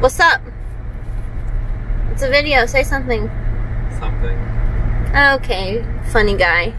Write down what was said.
What's up? It's a video. Say something. Something. Okay, funny guy.